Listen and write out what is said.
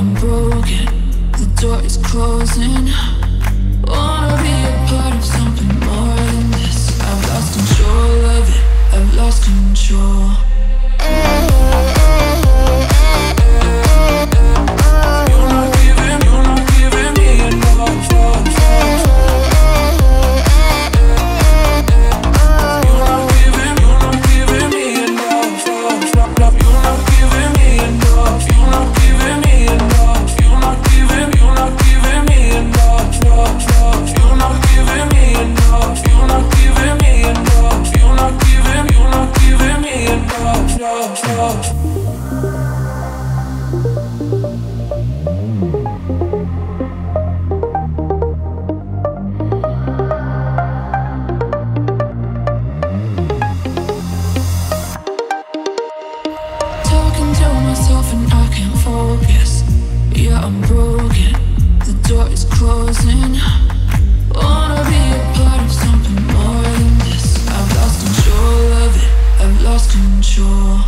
I'm broken. The door is closing. Wanna be a part of something more than this. I've lost control of it. I've lost control. Can't focus. Yeah, I'm broken. The door is closing. Wanna be a part of something more than this. I've lost control of it. I've lost control.